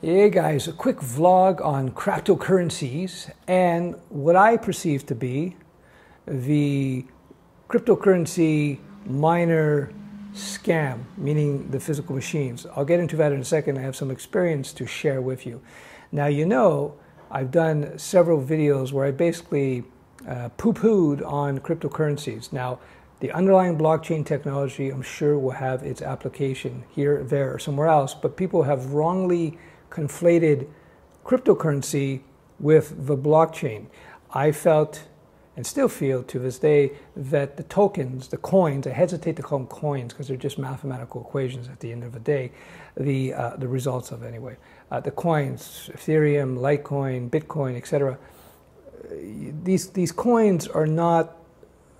Hey guys, a quick vlog on cryptocurrencies and what I perceive to be the cryptocurrency miner scam, meaning the physical machines. I'll get into that in a second. I have some experience to share with you. Now, you know, I've done several videos where I basically uh, poo pooed on cryptocurrencies. Now, the underlying blockchain technology, I'm sure, will have its application here, there, or somewhere else, but people have wrongly conflated cryptocurrency with the blockchain. I felt and still feel to this day that the tokens, the coins, I hesitate to call them coins because they're just mathematical equations at the end of the day, the, uh, the results of anyway. Uh, the coins, Ethereum, Litecoin, Bitcoin, etc. These, these coins are not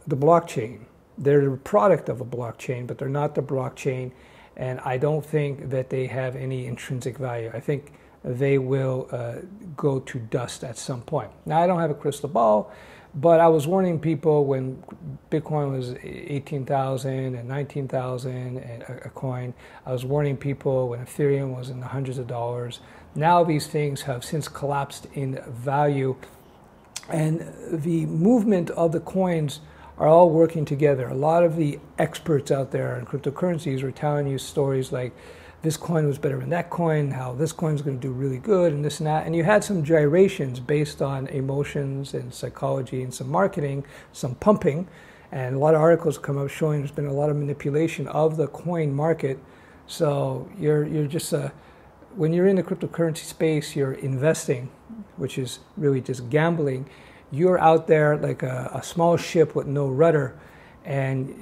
the blockchain. They're the product of a blockchain, but they're not the blockchain and I don't think that they have any intrinsic value. I think they will uh, go to dust at some point. Now, I don't have a crystal ball, but I was warning people when Bitcoin was 18,000 and 19,000 a coin. I was warning people when Ethereum was in the hundreds of dollars. Now these things have since collapsed in value, and the movement of the coins are all working together. A lot of the experts out there in cryptocurrencies are telling you stories like this coin was better than that coin, how this coin is going to do really good, and this and that. And you had some gyrations based on emotions and psychology and some marketing, some pumping. And a lot of articles come up showing there's been a lot of manipulation of the coin market. So you're, you're just, uh, when you're in the cryptocurrency space, you're investing, which is really just gambling you're out there like a, a small ship with no rudder, and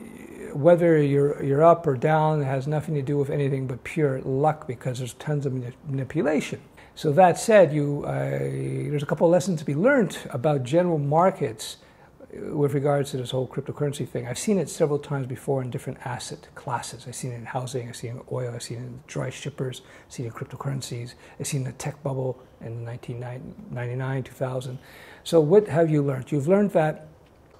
whether you're you're up or down has nothing to do with anything but pure luck because there's tons of manipulation. So that said, you uh, there's a couple lessons to be learned about general markets with regards to this whole cryptocurrency thing. I've seen it several times before in different asset classes. I've seen it in housing, I've seen it in oil, I've seen it in dry shippers, I've seen it in cryptocurrencies, I've seen the tech bubble in 1999, 2000. So what have you learned? You've learned that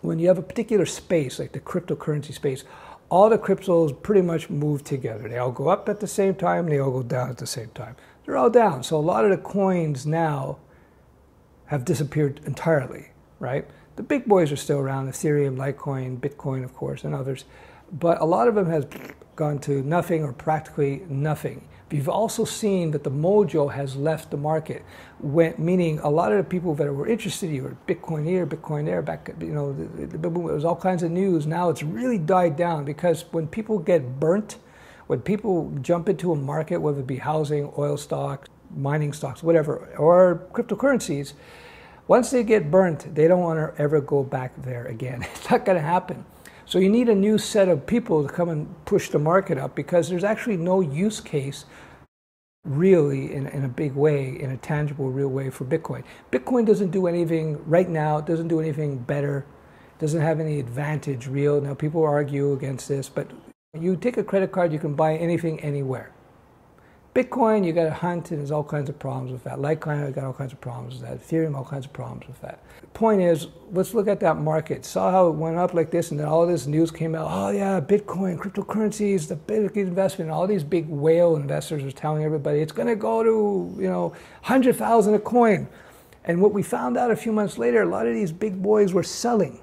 when you have a particular space, like the cryptocurrency space, all the cryptos pretty much move together. They all go up at the same time, they all go down at the same time. They're all down. So a lot of the coins now have disappeared entirely, right? The big boys are still around, Ethereum, Litecoin, Bitcoin, of course, and others. But a lot of them has gone to nothing or practically nothing. We've also seen that the mojo has left the market, when, meaning a lot of the people that were interested, you were Bitcoin here, Bitcoin there, back, you know, there was all kinds of news. Now it's really died down because when people get burnt, when people jump into a market, whether it be housing, oil stocks, mining stocks, whatever, or cryptocurrencies, once they get burnt, they don't want to ever go back there again. It's not going to happen. So you need a new set of people to come and push the market up because there's actually no use case really in, in a big way, in a tangible, real way for Bitcoin. Bitcoin doesn't do anything right now, it doesn't do anything better, It doesn't have any advantage real. Now people argue against this, but you take a credit card, you can buy anything anywhere. Bitcoin, you got to hunt, and there's all kinds of problems with that. Litecoin, you got all kinds of problems with that. Ethereum, all kinds of problems with that. Point is, let's look at that market. Saw how it went up like this, and then all this news came out. Oh yeah, Bitcoin, cryptocurrencies, the big investment. All these big whale investors are telling everybody it's going to go to you know hundred thousand a coin. And what we found out a few months later, a lot of these big boys were selling,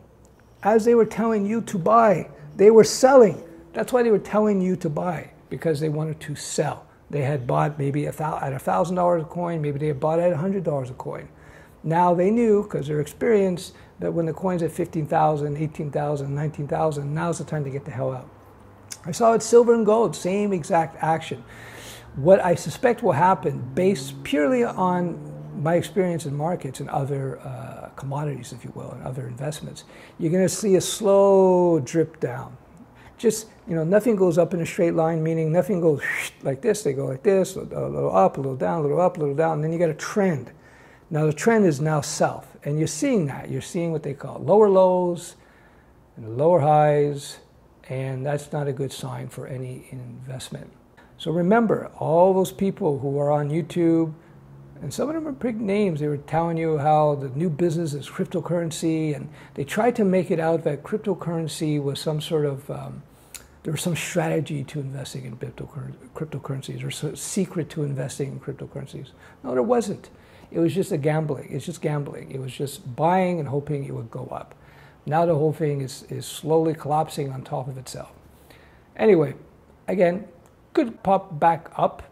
as they were telling you to buy. They were selling. That's why they were telling you to buy because they wanted to sell. They had bought maybe a at $1,000 a coin, maybe they had bought at $100 a coin. Now they knew, because their experience, that when the coin's at 15,000, 18,000, 19,000, now's the time to get the hell out. I saw it silver and gold, same exact action. What I suspect will happen, based purely on my experience in markets and other uh, commodities, if you will, and other investments, you're going to see a slow drip down just, you know, nothing goes up in a straight line, meaning nothing goes like this. They go like this, a little up, a little down, a little up, a little down, and then you get a trend. Now the trend is now south, and you're seeing that. You're seeing what they call lower lows and lower highs, and that's not a good sign for any investment. So remember, all those people who are on YouTube, and some of them are big names. They were telling you how the new business is cryptocurrency, and they tried to make it out that cryptocurrency was some sort of um, there was some strategy to investing in cryptocurrencies or a secret to investing in cryptocurrencies. No, there wasn't. It was just a gambling. It's just gambling. It was just buying and hoping it would go up. Now the whole thing is, is slowly collapsing on top of itself. Anyway, again, could pop back up.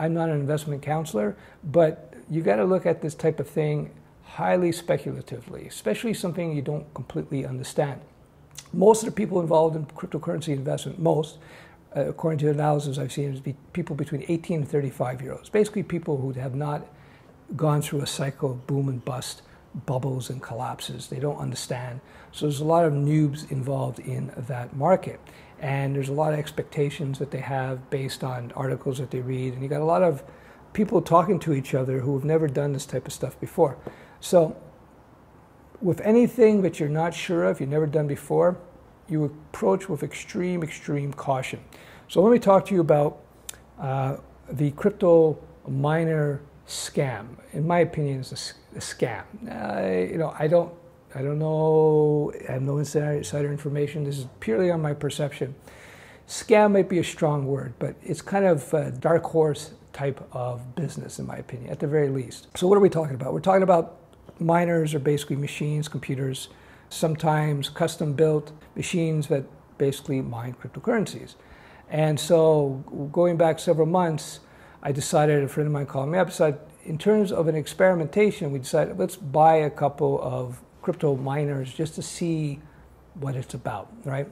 I'm not an investment counselor, but you got to look at this type of thing highly speculatively, especially something you don't completely understand. Most of the people involved in cryptocurrency investment, most, uh, according to the analysis I've seen, is be people between 18 and 35 year olds. Basically, people who have not gone through a cycle of boom and bust, bubbles and collapses. They don't understand. So there's a lot of noobs involved in that market. And there's a lot of expectations that they have based on articles that they read. And you got a lot of people talking to each other who have never done this type of stuff before. So with anything that you're not sure of, you've never done before, you approach with extreme, extreme caution. So let me talk to you about uh, the crypto miner scam. In my opinion, it's a, a scam. Uh, you know, I don't, I don't know. I have no insider, information. This is purely on my perception. Scam might be a strong word, but it's kind of a dark horse type of business, in my opinion, at the very least. So, what are we talking about? We're talking about miners are basically machines, computers, sometimes custom built machines that basically mine cryptocurrencies. And so going back several months, I decided, a friend of mine called me up, decided in terms of an experimentation, we decided let's buy a couple of crypto miners just to see what it's about, right?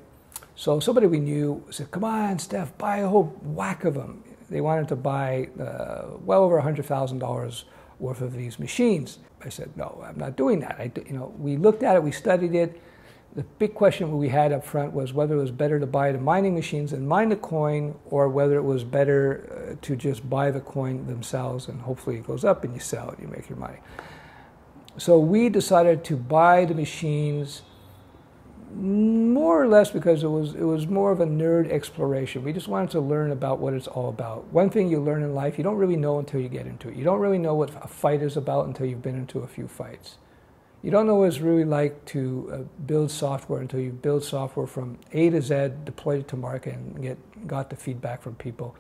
So somebody we knew said, come on, Stef, buy a whole whack of them. They wanted to buy uh, well over $100,000 worth of these machines. I said, no, I'm not doing that. I, you know, we looked at it, we studied it. The big question we had up front was whether it was better to buy the mining machines and mine the coin, or whether it was better uh, to just buy the coin themselves and hopefully it goes up and you sell it, you make your money. So we decided to buy the machines more or less because it was it was more of a nerd exploration. We just wanted to learn about what it's all about. One thing you learn in life, you don't really know until you get into it. You don't really know what a fight is about until you've been into a few fights. You don't know what it's really like to uh, build software until you build software from A to Z, deployed it to market, and get got the feedback from people.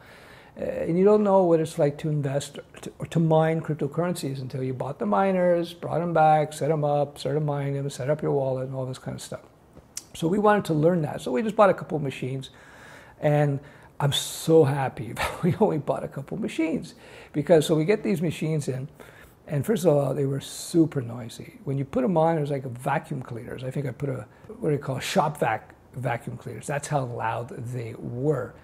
Uh, and you don't know what it's like to invest or to mine cryptocurrencies until you bought the miners, brought them back, set them up, started mining them, set up your wallet, and all this kind of stuff. So we wanted to learn that. So we just bought a couple of machines. And I'm so happy that we only bought a couple machines because so we get these machines in. And first of all, they were super noisy. When you put them on, it was like a vacuum cleaners. I think I put a, what do you call, shop vac vacuum cleaners. That's how loud they were.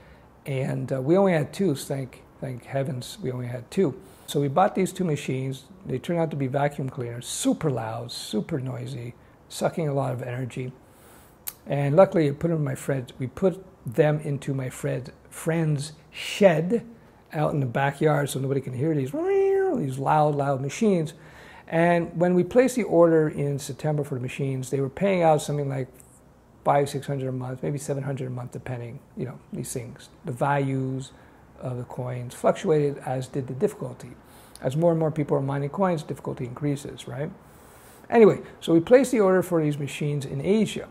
And uh, we only had two, thank, thank heavens we only had two. So we bought these two machines. They turned out to be vacuum cleaners, super loud, super noisy, sucking a lot of energy. And luckily, I put them in my friend. We put them into my friend, friend's shed out in the backyard, so nobody can hear these these loud, loud machines. And when we placed the order in September for the machines, they were paying out something like five, six hundred a month, maybe seven hundred a month, depending. You know, these things. The values of the coins fluctuated, as did the difficulty. As more and more people are mining coins, difficulty increases, right? Anyway, so we placed the order for these machines in Asia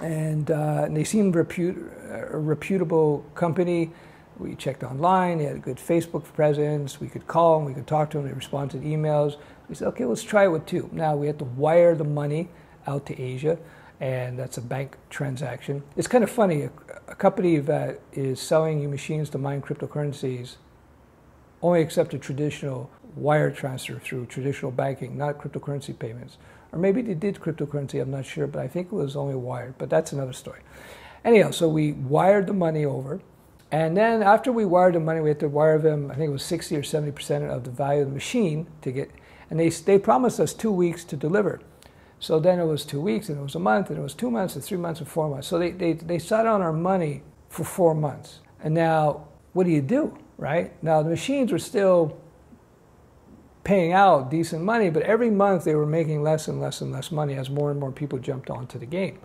and, uh, and they seemed reput- a reputable company. We checked online. They had a good Facebook presence. We could call them. We could talk to them. They responded to emails. We said, okay, let's try it with two. Now we had to wire the money out to Asia, and that's a bank transaction. It's kind of funny. A, a company that is selling you machines to mine cryptocurrencies only accept a traditional wire transfer through traditional banking, not cryptocurrency payments. Or maybe they did cryptocurrency, I'm not sure, but I think it was only wired, but that's another story. Anyhow, so we wired the money over. And then after we wired the money, we had to wire them, I think it was 60 or 70% of the value of the machine to get, and they, they promised us two weeks to deliver. So then it was two weeks, and it was a month, and it was two months, and three months, and four months. So they, they, they sat on our money for four months. And now, what do you do, right? Now, the machines were still paying out decent money, but every month they were making less and less and less money as more and more people jumped onto the game.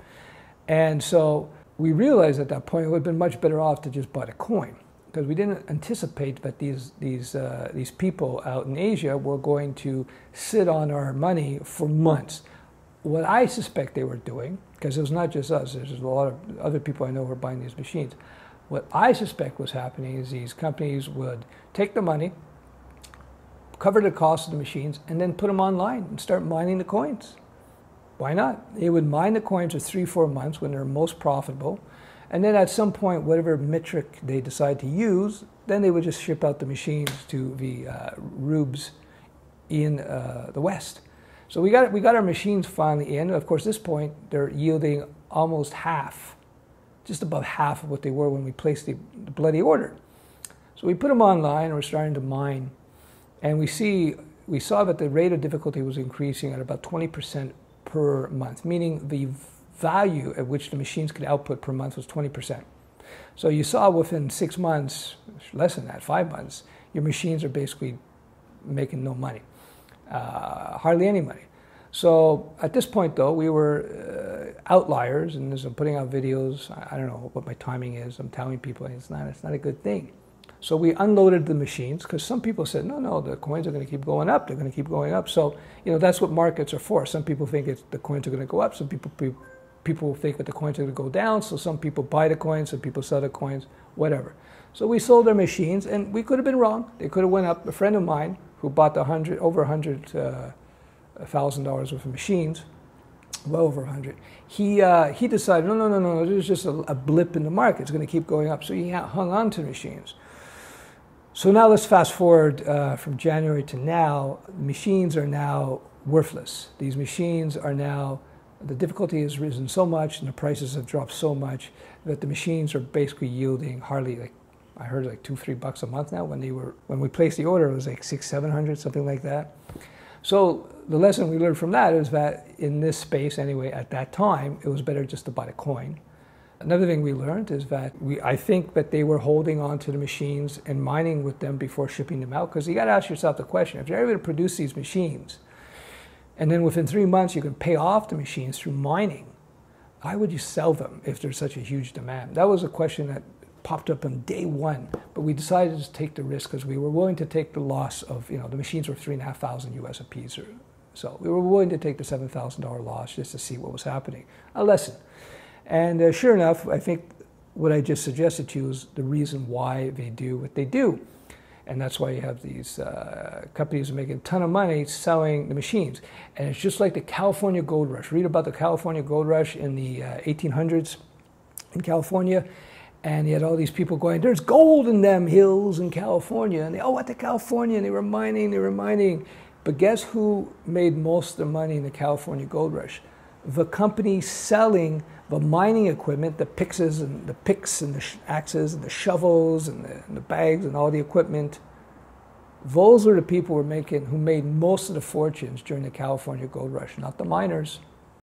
And so we realized at that point it would have been much better off to just buy a coin because we didn't anticipate that these, these, uh, these people out in Asia were going to sit on our money for months. What I suspect they were doing, because it was not just us. There's a lot of other people I know who are buying these machines. What I suspect was happening is these companies would take the money, cover the cost of the machines, and then put them online and start mining the coins. Why not? They would mine the coins for three, four months when they're most profitable. And then at some point, whatever metric they decide to use, then they would just ship out the machines to the uh, rubes in uh, the West. So we got, we got our machines finally in. Of course, at this point, they're yielding almost half, just above half of what they were when we placed the, the bloody order. So we put them online and we're starting to mine. And we see, we saw that the rate of difficulty was increasing at about 20% per month, meaning the value at which the machines could output per month was 20%. So you saw within six months, less than that, five months, your machines are basically making no money uh, hardly any money. So at this point, though, we were uh, outliers, and as I'm putting out videos, I, I, don't know what my timing is. I'm telling people it's not, it's not a good thing. So we unloaded the machines because some people said, no, no, the coins are going to keep going up. They're going to keep going up. So you know that's what markets are for. Some people think it's, the coins are going to go up. Some people people think that the coins are going to go down. So some people buy the coins, some people sell the coins, whatever. So we sold our machines, and we could have been wrong. They could have went up. A friend of mine who bought hundred over hundred uh, thousand dollars worth of machines, well over hundred. He uh, he decided no no no no this is just a, a blip in the market. It's going to keep going up. So he hung on to machines. So now let's fast forward uh, from January to now. Machines are now worthless. These machines are now the difficulty has risen so much and the prices have dropped so much that the machines are basically yielding hardly like I heard like two, three bucks a month now. When they were when we placed the order, it was like six, seven hundred, something like that. So the lesson we learned from that is that in this space, anyway, at that time, it was better just to buy a coin. Another thing we learned is that we, I think that they were holding on to the machines and mining with them before shipping them out. Because you got to ask yourself the question: if you're able to produce these machines, and then within three months you can pay off the machines through mining, why would you sell them if there's such a huge demand? That was a question that popped up on day one, but we decided to take the risk because we were willing to take the loss of, you know, the machines were three and a half thousand US a piece. Or, so we were willing to take the $7,000 loss just to see what was happening. A lesson. And uh, sure enough, I think what I just suggested to you is the reason why they do what they do. And that's why you have these uh, companies making a ton of money selling the machines. And it's just like the California gold rush. Read about the California gold rush in the uh, 1800s in California and he had all these people going, there's gold in them hills in California. And they, oh, what the California? And they were mining, they were mining. But guess who made most of the money in the California gold rush? The company selling the mining equipment, the picks and the picks and the axes and the shovels and the, and the bags and all the equipment. Those are the people who were making, who made most of the fortunes during the California gold rush, not the miners.